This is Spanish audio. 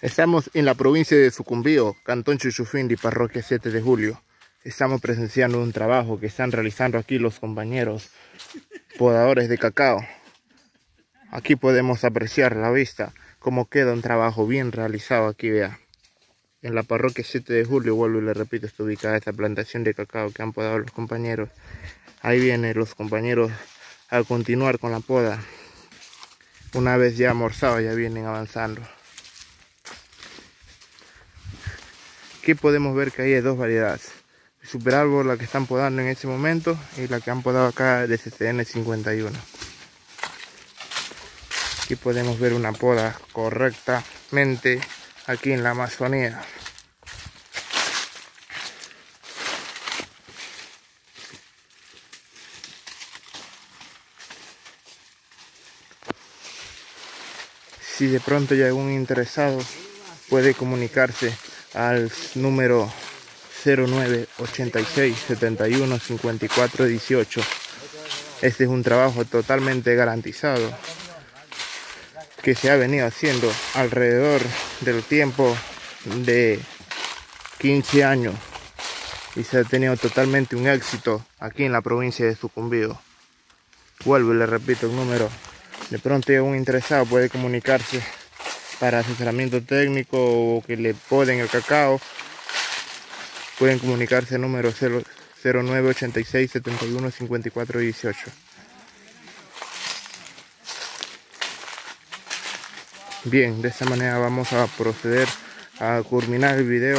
Estamos en la provincia de Sucumbío, Cantón Chuchufindi, parroquia 7 de julio. Estamos presenciando un trabajo que están realizando aquí los compañeros podadores de cacao. Aquí podemos apreciar la vista, cómo queda un trabajo bien realizado aquí, vea. En la parroquia 7 de julio, vuelvo y le repito, está ubicada esta plantación de cacao que han podado los compañeros. Ahí vienen los compañeros a continuar con la poda. Una vez ya almorzado, ya vienen avanzando. Aquí podemos ver que hay dos variedades. Super árbol, la que están podando en este momento, y la que han podado acá de CCN 51. Aquí podemos ver una poda correctamente aquí en la Amazonía. Si de pronto hay algún interesado, puede comunicarse al número 0986 71 54 18. Este es un trabajo totalmente garantizado que se ha venido haciendo alrededor del tiempo de 15 años y se ha tenido totalmente un éxito aquí en la provincia de Sucumbío. Vuelvo y le repito el número. De pronto un interesado puede comunicarse para asesoramiento técnico o que le poden el cacao, pueden comunicarse al número 0986 71 54 18. Bien, de esta manera vamos a proceder a culminar el video